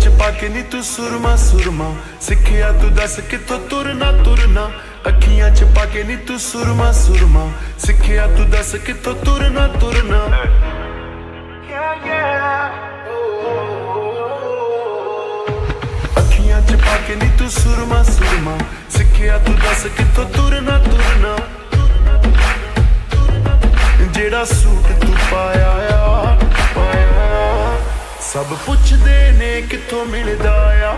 ਚ ਪਾ ਕੇ ਨੀ ਤੂੰ ਸੁਰਮਾ ਸੁਰਮਾ। ਸਿੱਖਿਆ ਤੂੰ ਦੱਸ ਕਿੱਥੋਂ ਤੁਰਨਾ ਤੁਰਨਾ। ਅੱਖੀਆਂ ਚ ਪਾ ਕੇ ਨੀ ਤੂੰ ਸੁਰਮਾ ਸੁਰਮਾ। ਸਿੱਖਿਆ ਤੂੰ ਦੱਸ ਕਿੱਥੋਂ ਤੁਰਨਾ ਤੁਰਨਾ। ਅੱਖੀਆਂ ਚ ਪਾ ਕੇ ਨੀ ਤੂੰ ਸੁਰਮਾ ਸੁਰਮਾ। ਸਿੱਖਿਆ ਤੂੰ ਦੱਸ ਕਿੱਥੋਂ ਤੁਰਨਾ ਤੁਰਨਾ। ਜਿਹੜਾ ਸੂਟ ਸਭ ਪੁੱਛਦੇ ਨੇ ਕਿੱਥੋਂ ਮਿਲਦਾ ਆ।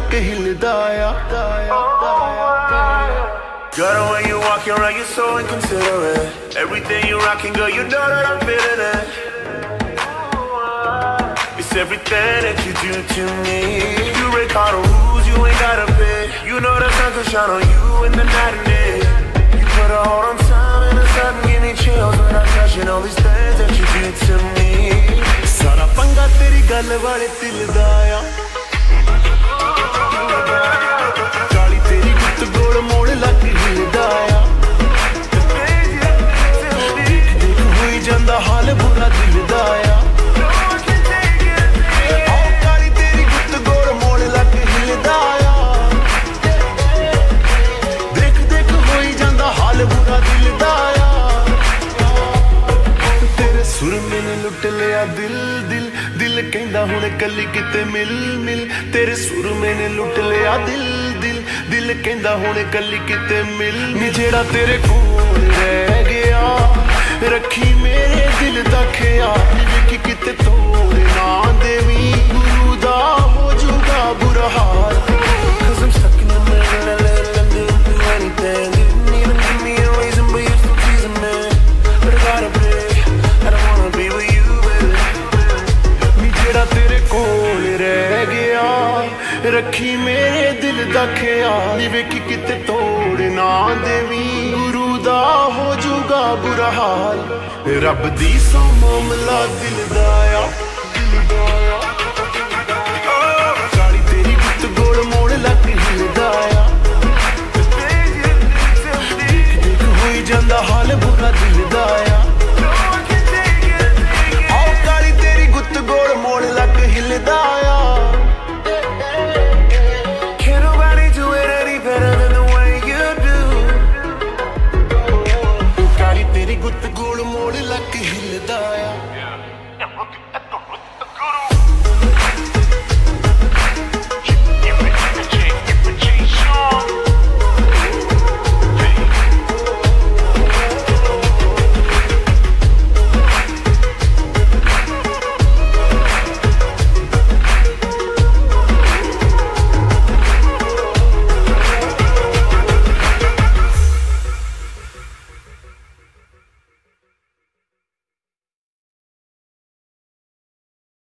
ਮੋੜ ਲੱਗ ਹਿੱਲਦਾ ਆ Girl, the way you walking around, you're so inconsiderate. Everything you rocking, girl, you know that I'm feeling it. It's everything that you do to me. You break all the rules, you ain't gotta pay. You know the sun can shine on you in the night and day. You put a hold on time and it's sudden give me chills when I'm touching all these things that you do to me. ਸਾਰਾ ਪੰਗਾ ਤੇਰੀ ਗੱਲ ਵਾਲੇ ਦਿਲ ਦਾ ਆ ਦਿਲ ਦਿਲ ਦਿਲ ਕਹਿੰਦਾ ਹੁਣ ਕੱਲੀ ਕਿਤੇ ਮਿਲ ਮਿਲ। ਤੇਰੇ ਸੁਰ ਮੈਨੇ ਲੁੱਟ ਲਿਆ ਦਿਲ ਦਿਲ। ਦਿਲ ਕਹਿੰਦਾ ਹੁਣ ਕੱਲੀ ਕਿਤੇ ਮਿਲ ਨੀ ਜਿਹੜਾ ਤੇਰੇ ਕੋਲ ਰਹਿ ਗਿਆ, ਰੱਖੀ ਮੇਰੇ ਦਿਲ ਦਾ ਖਿਆਲ। ਵੇਖੀ ਕਿਤੇ ਤੋੜ ਰੱਖੀ ਮੇਰੇ ਦਿਲ ਦਾ ਖਿਆਲ। ਨੀ ਵੇਖੀ ਕਿਤੇ ਤੋੜ ਨਾ ਦੇਵੀਂ, ਗੁਰੂ ਦਾ ਹੋ ਜੂਗਾ ਬੁਰਾ ਹਾਲ। ਰੱਬ ਦੀ ਸੌ ਮਾਮਲਾ ਦਿਲ ਦਾ ਆ, ਦਿਲ ਦਾ ਆ। ਮੋੜ ਲੱਗ ਹੋਈ ਜਾਂਦਾ ਹਾਲ ਬੁਰਾ ਦਿਲ ਦਾ